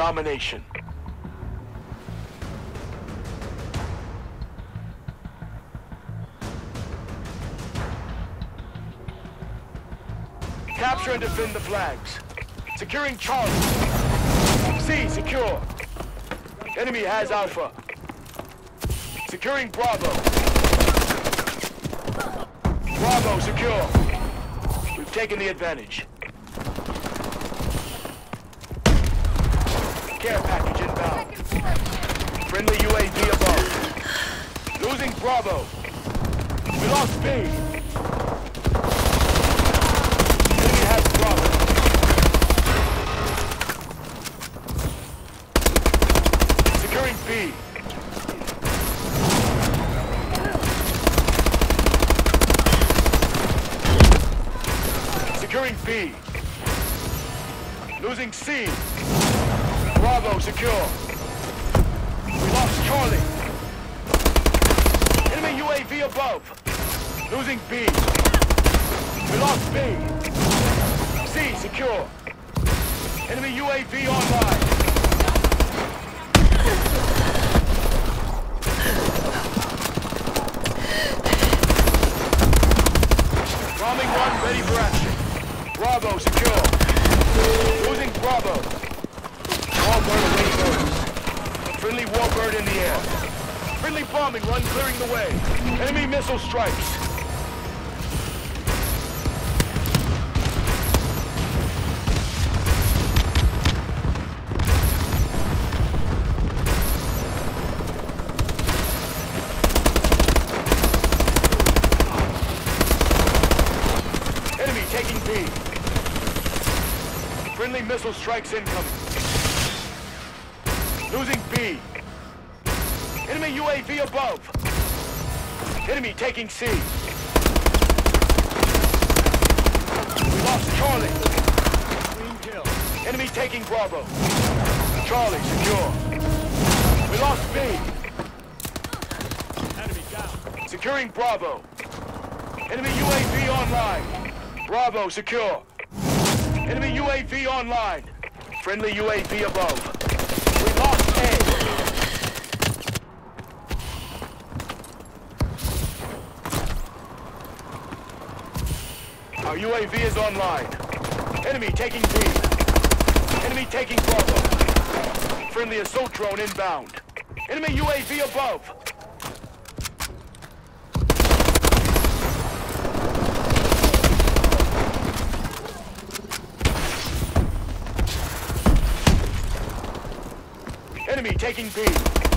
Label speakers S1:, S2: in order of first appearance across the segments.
S1: domination. Capture and defend the flags. Securing Charlie. C, secure. Enemy has Alpha. Securing Bravo. Bravo, secure. We've taken the advantage. Care package inbound. Friendly UAV above. Losing Bravo. We lost B. Bravo secure. We lost Charlie. Enemy UAV above. Losing B. We lost B. C secure. Enemy UAV online. Bombing run ready for action. Bravo secure. Losing Bravo. Warbird awaiting orders. Friendly Warbird in the air. Friendly bombing run clearing the way. Enemy missile strikes. Enemy taking B. Friendly missile strikes incoming. Losing B. Enemy UAV above. Enemy taking C. We lost Charlie. Clean kill. Enemy taking Bravo. Charlie secure. We lost B. Enemy down. Securing Bravo. Enemy UAV online. Bravo secure. Enemy UAV online. Friendly UAV above. We lost A. Our UAV is online. Enemy taking B. Enemy taking Bravo. Friendly assault drone inbound. Enemy UAV above. Enemy taking B.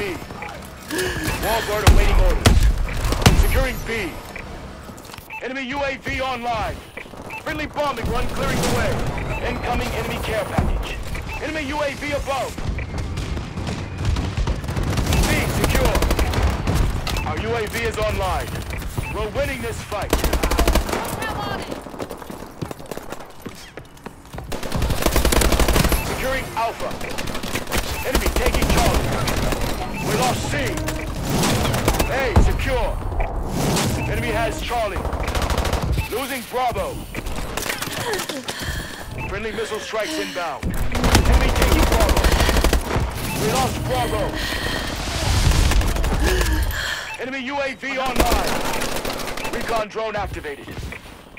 S1: Enemy has B. Awaiting orders. Securing B. Enemy UAV online. Friendly bombing run clearing the way. Incoming enemy care package. Enemy UAV above. B secure. Our UAV is online. We're winning this fight. Securing Alpha. Enemy taking Charlie. Lost C. A secure. Enemy has Charlie. Losing Bravo. Friendly missile strikes inbound. Enemy taking Bravo. We lost Bravo. Enemy UAV online. Recon drone activated.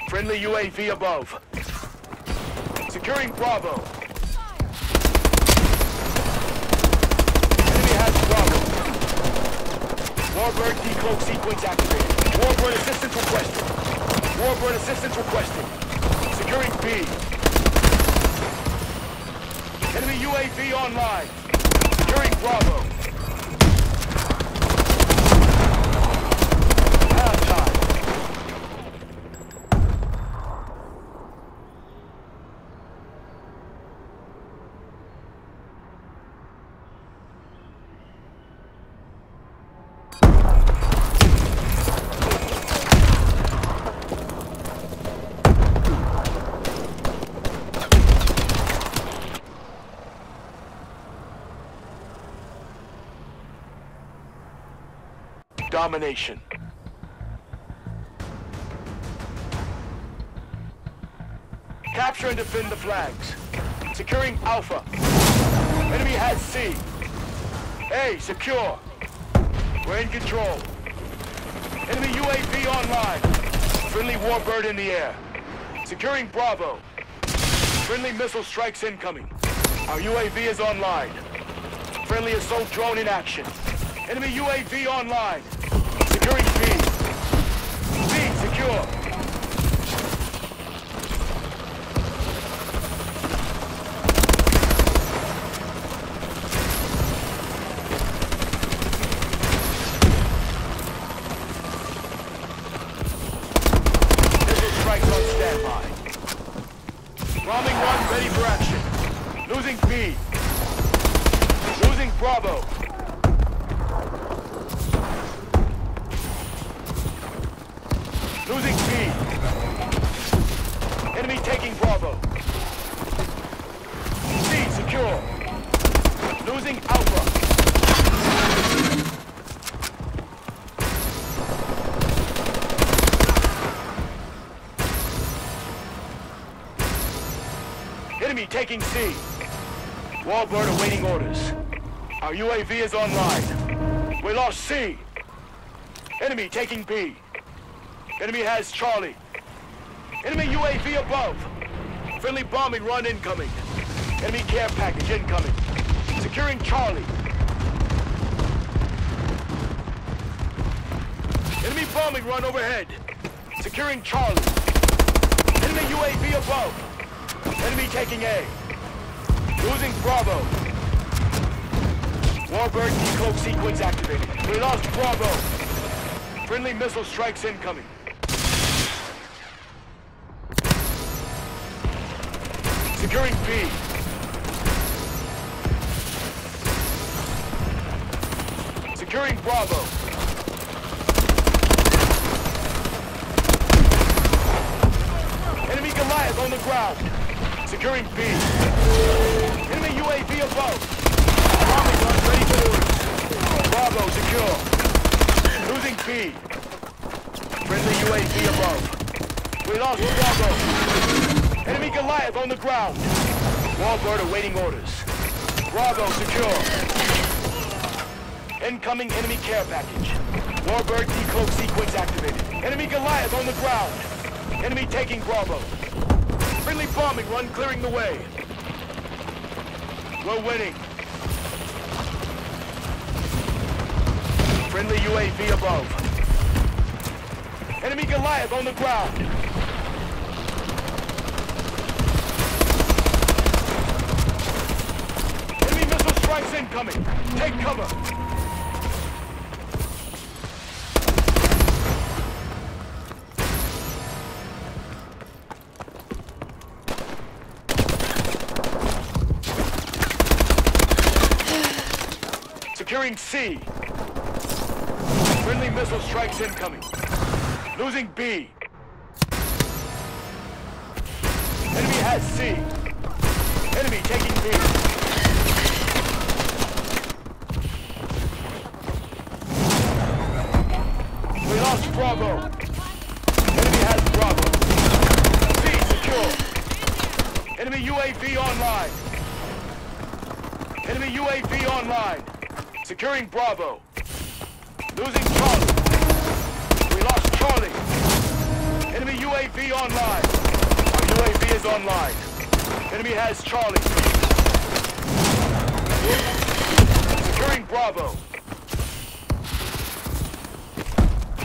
S1: Friendly UAV above. Securing Bravo. Enemy has Bravo. Warbird decloak sequence activated. Warbird assistance requested. Warbird assistance requested. Securing B. Enemy UAV online. Securing Bravo. Domination. Capture and defend the flags. Securing Alpha. Enemy has C. A, secure. We're in control. Enemy UAV online. Friendly Warbird in the air. Securing Bravo. Friendly missile strikes incoming. Our UAV is online. Friendly assault drone in action. Enemy UAV online. Securing B. B secure. Bombing run ready for action. Losing B. Losing Bravo. Losing B. Enemy taking Bravo. C secure. Losing Alpha. Enemy taking C. Warbird awaiting orders. Our UAV is online. We lost C. Enemy taking B. Enemy has Charlie. Enemy UAV above. Friendly bombing run incoming. Enemy care package incoming. Securing Charlie. Enemy bombing run overhead. Securing Charlie. Enemy UAV above. Enemy taking A. Losing Bravo. Warbird decloak sequence activated. We lost Bravo. Friendly missile strikes incoming. Securing B. Securing Bravo. Enemy Goliath on the ground. Securing B. Enemy UAV above. Bombing run ready for orders. Bravo secure. Losing B. Friendly UAV above. We lost Bravo. Enemy Goliath on the ground. Warbird awaiting orders. Bravo secure. Incoming enemy care package. Warbird decloak sequence activated. Enemy Goliath on the ground. Enemy taking Bravo. Friendly bombing run clearing the way. We're winning. Friendly UAV above. Enemy Goliath on the ground. Enemy missile strikes incoming. Take cover. Securing C. Friendly missile strikes incoming. Losing B. Enemy has C. Enemy taking B. lost Bravo. Enemy has Bravo. C secure. Enemy UAV online. Enemy UAV online. Securing Bravo. Losing Charlie. We lost Charlie. Enemy UAV online. Our UAV is online. Enemy has Charlie. Securing Bravo.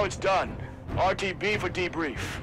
S1: Now it's done. RTB for debrief.